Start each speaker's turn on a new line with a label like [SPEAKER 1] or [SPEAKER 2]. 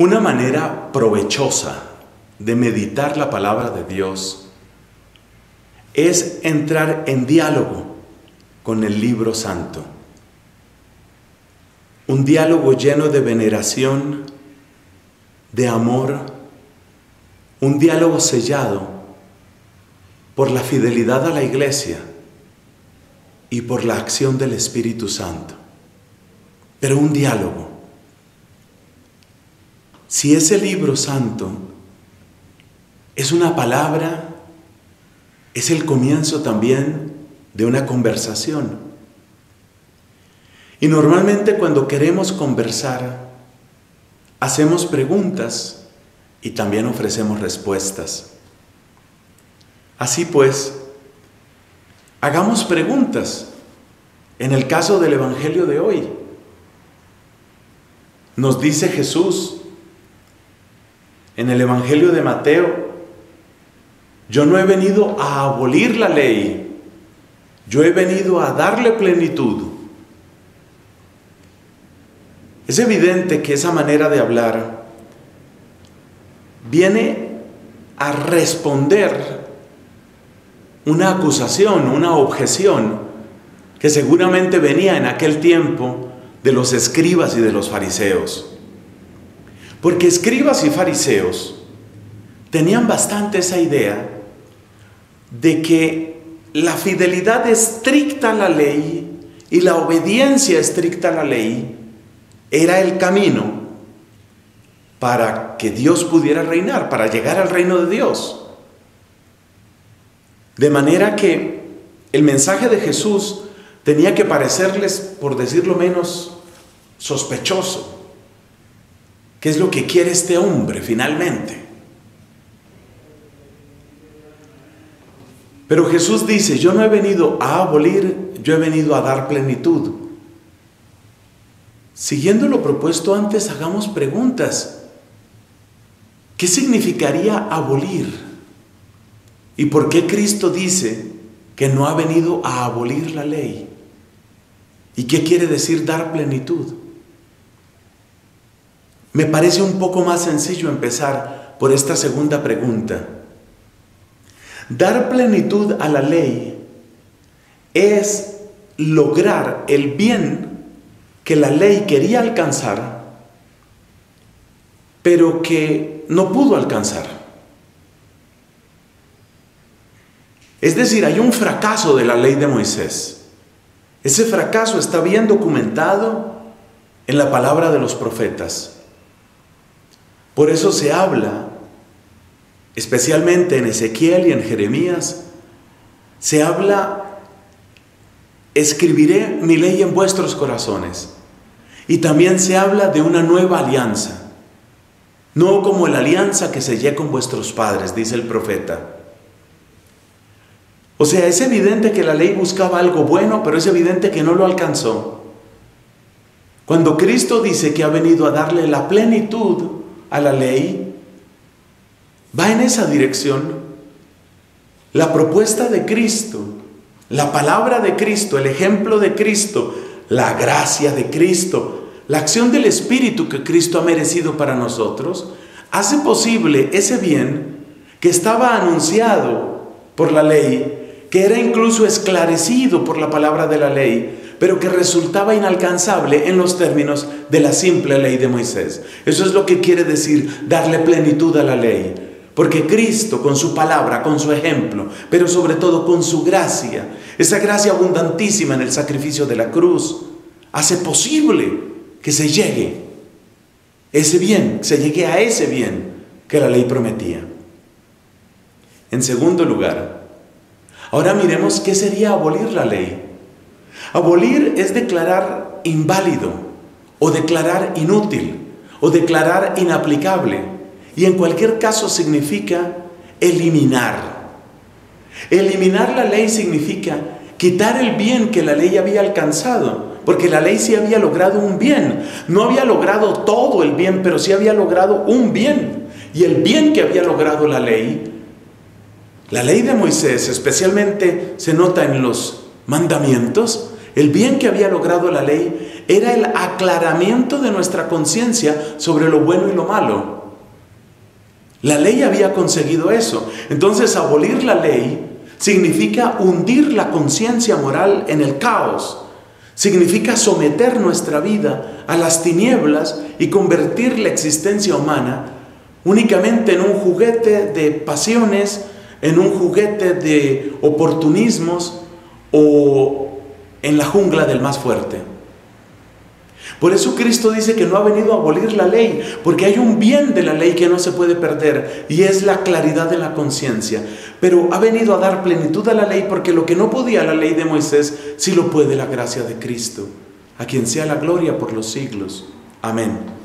[SPEAKER 1] Una manera provechosa de meditar la palabra de Dios es entrar en diálogo con el libro santo. Un diálogo lleno de veneración, de amor, un diálogo sellado por la fidelidad a la iglesia y por la acción del Espíritu Santo. Pero un diálogo si ese libro santo es una palabra, es el comienzo también de una conversación. Y normalmente cuando queremos conversar, hacemos preguntas y también ofrecemos respuestas. Así pues, hagamos preguntas. En el caso del Evangelio de hoy, nos dice Jesús, en el Evangelio de Mateo, yo no he venido a abolir la ley, yo he venido a darle plenitud. Es evidente que esa manera de hablar viene a responder una acusación, una objeción que seguramente venía en aquel tiempo de los escribas y de los fariseos. Porque escribas y fariseos tenían bastante esa idea de que la fidelidad estricta a la ley y la obediencia estricta a la ley era el camino para que Dios pudiera reinar, para llegar al reino de Dios. De manera que el mensaje de Jesús tenía que parecerles, por decirlo menos, sospechoso. ¿Qué es lo que quiere este hombre finalmente? Pero Jesús dice, yo no he venido a abolir, yo he venido a dar plenitud. Siguiendo lo propuesto antes, hagamos preguntas. ¿Qué significaría abolir? ¿Y por qué Cristo dice que no ha venido a abolir la ley? ¿Y qué quiere decir dar plenitud? Me parece un poco más sencillo empezar por esta segunda pregunta. Dar plenitud a la ley es lograr el bien que la ley quería alcanzar, pero que no pudo alcanzar. Es decir, hay un fracaso de la ley de Moisés. Ese fracaso está bien documentado en la palabra de los profetas. Por eso se habla, especialmente en Ezequiel y en Jeremías, se habla, escribiré mi ley en vuestros corazones. Y también se habla de una nueva alianza, no como la alianza que sellé con vuestros padres, dice el profeta. O sea, es evidente que la ley buscaba algo bueno, pero es evidente que no lo alcanzó. Cuando Cristo dice que ha venido a darle la plenitud a la ley va en esa dirección. La propuesta de Cristo, la palabra de Cristo, el ejemplo de Cristo, la gracia de Cristo, la acción del Espíritu que Cristo ha merecido para nosotros, hace posible ese bien que estaba anunciado por la ley, que era incluso esclarecido por la palabra de la ley, pero que resultaba inalcanzable en los términos de la simple ley de Moisés. Eso es lo que quiere decir darle plenitud a la ley. Porque Cristo con su palabra, con su ejemplo, pero sobre todo con su gracia, esa gracia abundantísima en el sacrificio de la cruz, hace posible que se llegue ese bien, se llegue a ese bien que la ley prometía. En segundo lugar, ahora miremos qué sería abolir la ley. Abolir es declarar inválido o declarar inútil o declarar inaplicable. Y en cualquier caso significa eliminar. Eliminar la ley significa quitar el bien que la ley había alcanzado, porque la ley sí había logrado un bien. No había logrado todo el bien, pero sí había logrado un bien. Y el bien que había logrado la ley, la ley de Moisés especialmente se nota en los mandamientos, el bien que había logrado la ley era el aclaramiento de nuestra conciencia sobre lo bueno y lo malo. La ley había conseguido eso. Entonces abolir la ley significa hundir la conciencia moral en el caos. Significa someter nuestra vida a las tinieblas y convertir la existencia humana únicamente en un juguete de pasiones, en un juguete de oportunismos o en la jungla del más fuerte. Por eso Cristo dice que no ha venido a abolir la ley, porque hay un bien de la ley que no se puede perder y es la claridad de la conciencia. Pero ha venido a dar plenitud a la ley porque lo que no podía la ley de Moisés, sí lo puede la gracia de Cristo, a quien sea la gloria por los siglos. Amén.